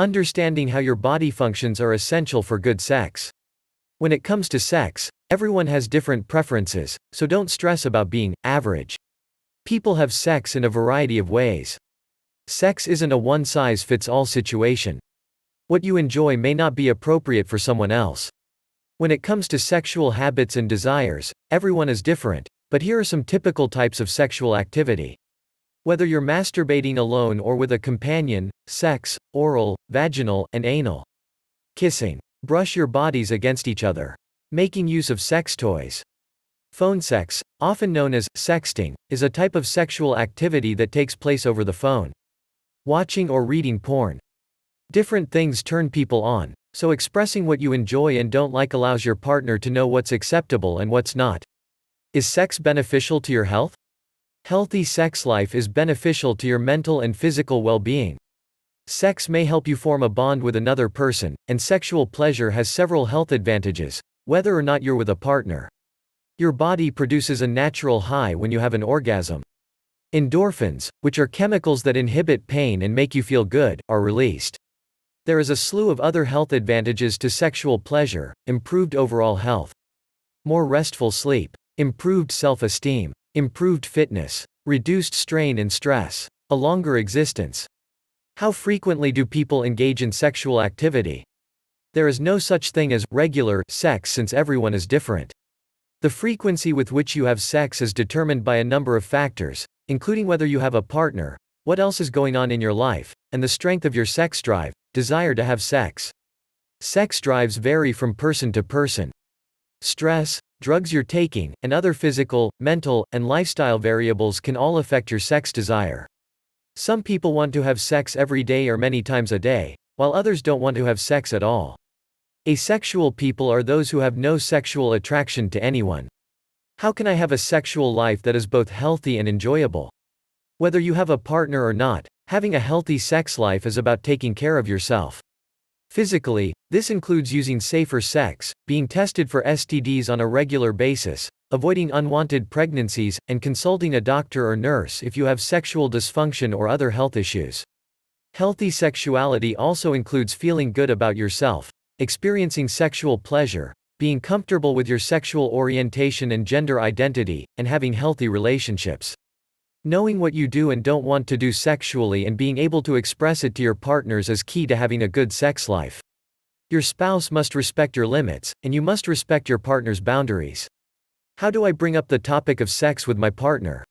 Understanding how your body functions are essential for good sex. When it comes to sex, everyone has different preferences, so don't stress about being average. People have sex in a variety of ways. Sex isn't a one size fits all situation. What you enjoy may not be appropriate for someone else. When it comes to sexual habits and desires, everyone is different, but here are some typical types of sexual activity. Whether you're masturbating alone or with a companion, sex, oral, vaginal, and anal. Kissing. Brush your bodies against each other. Making use of sex toys. Phone sex, often known as sexting, is a type of sexual activity that takes place over the phone. Watching or reading porn. Different things turn people on, so expressing what you enjoy and don't like allows your partner to know what's acceptable and what's not. Is sex beneficial to your health? Healthy sex life is beneficial to your mental and physical well being. Sex may help you form a bond with another person, and sexual pleasure has several health advantages, whether or not you're with a partner. Your body produces a natural high when you have an orgasm. Endorphins, which are chemicals that inhibit pain and make you feel good, are released. There is a slew of other health advantages to sexual pleasure improved overall health, more restful sleep, improved self esteem, improved fitness, reduced strain and stress, a longer existence. How frequently do people engage in sexual activity? There is no such thing as regular sex since everyone is different. The frequency with which you have sex is determined by a number of factors, including whether you have a partner, what else is going on in your life, and the strength of your sex drive, desire to have sex. Sex drives vary from person to person. Stress, drugs you're taking, and other physical, mental, and lifestyle variables can all affect your sex desire. Some people want to have sex every day or many times a day, while others don't want to have sex at all. Asexual people are those who have no sexual attraction to anyone. How can I have a sexual life that is both healthy and enjoyable? Whether you have a partner or not, having a healthy sex life is about taking care of yourself. Physically, this includes using safer sex, being tested for STDs on a regular basis, avoiding unwanted pregnancies, and consulting a doctor or nurse if you have sexual dysfunction or other health issues. Healthy sexuality also includes feeling good about yourself, experiencing sexual pleasure, being comfortable with your sexual orientation and gender identity, and having healthy relationships. Knowing what you do and don't want to do sexually and being able to express it to your partners is key to having a good sex life. Your spouse must respect your limits, and you must respect your partner's boundaries. How do I bring up the topic of sex with my partner?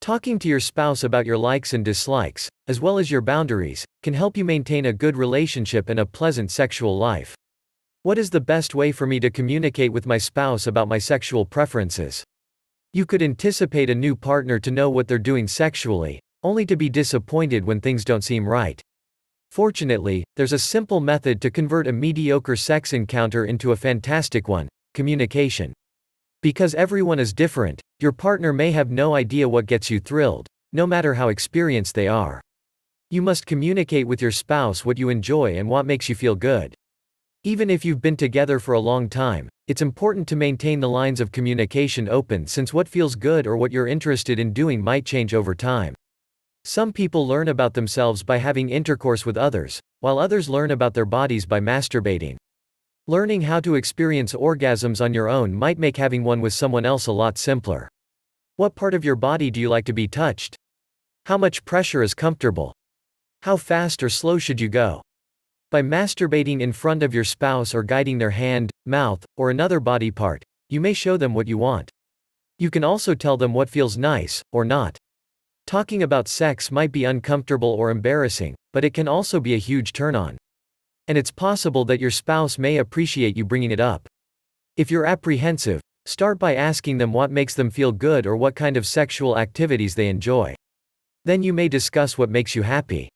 Talking to your spouse about your likes and dislikes, as well as your boundaries, can help you maintain a good relationship and a pleasant sexual life. What is the best way for me to communicate with my spouse about my sexual preferences? You could anticipate a new partner to know what they're doing sexually, only to be disappointed when things don't seem right. Fortunately, there's a simple method to convert a mediocre sex encounter into a fantastic one communication. Because everyone is different, your partner may have no idea what gets you thrilled, no matter how experienced they are. You must communicate with your spouse what you enjoy and what makes you feel good. Even if you've been together for a long time, it's important to maintain the lines of communication open since what feels good or what you're interested in doing might change over time. Some people learn about themselves by having intercourse with others, while others learn about their bodies by masturbating. Learning how to experience orgasms on your own might make having one with someone else a lot simpler. What part of your body do you like to be touched? How much pressure is comfortable? How fast or slow should you go? By masturbating in front of your spouse or guiding their hand, mouth, or another body part, you may show them what you want. You can also tell them what feels nice, or not. Talking about sex might be uncomfortable or embarrassing, but it can also be a huge turn on. And it's possible that your spouse may appreciate you bringing it up. If you're apprehensive, start by asking them what makes them feel good or what kind of sexual activities they enjoy. Then you may discuss what makes you happy.